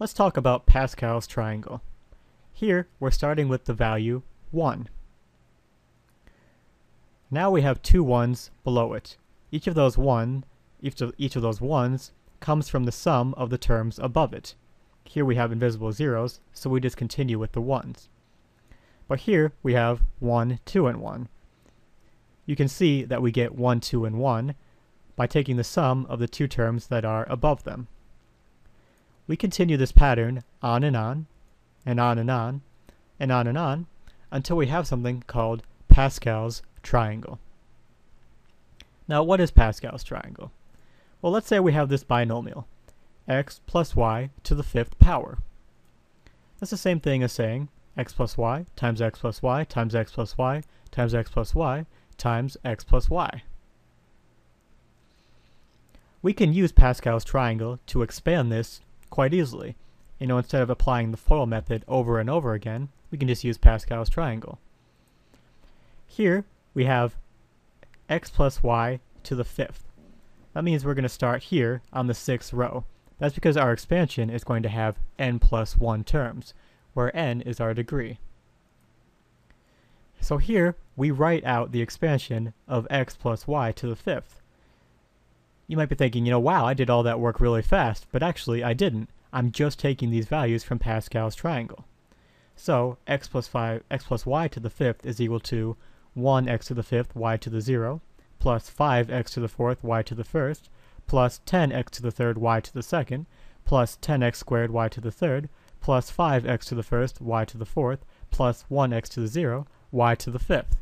Let's talk about Pascal's triangle. Here, we're starting with the value 1. Now we have two ones below it. Each of those one, each of, each of those ones comes from the sum of the terms above it. Here we have invisible zeros, so we just continue with the ones. But here we have 1, 2, and 1. You can see that we get 1, 2, and 1 by taking the sum of the two terms that are above them. We continue this pattern on and on, and on and on, and on and on, until we have something called Pascal's triangle. Now, what is Pascal's triangle? Well, let's say we have this binomial, x plus y to the fifth power. That's the same thing as saying x plus y times x plus y times x plus y times x plus y times x plus y. We can use Pascal's triangle to expand this quite easily. You know, instead of applying the FOIL method over and over again, we can just use Pascal's triangle. Here, we have x plus y to the fifth. That means we're going to start here on the sixth row. That's because our expansion is going to have n plus 1 terms, where n is our degree. So here, we write out the expansion of x plus y to the fifth. You might be thinking, you know, wow, I did all that work really fast, but actually I didn't. I'm just taking these values from Pascal's triangle. So x plus 5, x plus y to the fifth is equal to 1x to the fifth, y to the 0, plus 5x to the fourth, y to the first, plus 10x to the third, y to the second, plus 10x squared, y to the third, plus 5x to the first, y to the fourth, plus 1x to the 0, y to the fifth.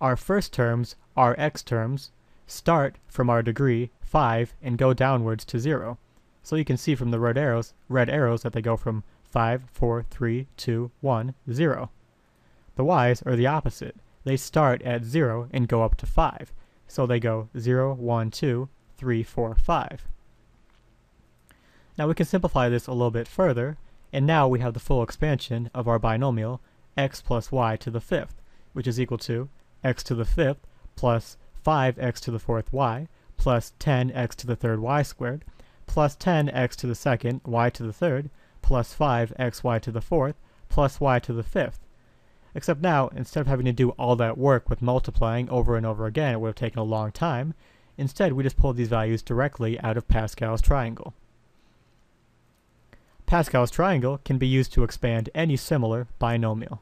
Our first terms, our x terms, start from our degree 5 and go downwards to 0. So you can see from the red arrows, red arrows that they go from 5, 4, 3, 2, 1, 0. The y's are the opposite. They start at 0 and go up to 5. So they go 0, 1, 2, 3, 4, 5. Now we can simplify this a little bit further, and now we have the full expansion of our binomial x plus y to the fifth, which is equal to x to the fifth plus 5x to the fourth y plus 10x to the third y squared plus 10x to the second y to the third plus 5xy to the fourth plus y to the fifth. Except now, instead of having to do all that work with multiplying over and over again, it would have taken a long time. Instead, we just pulled these values directly out of Pascal's triangle. Pascal's triangle can be used to expand any similar binomial.